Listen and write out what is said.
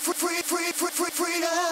free, free, free, free, freedom.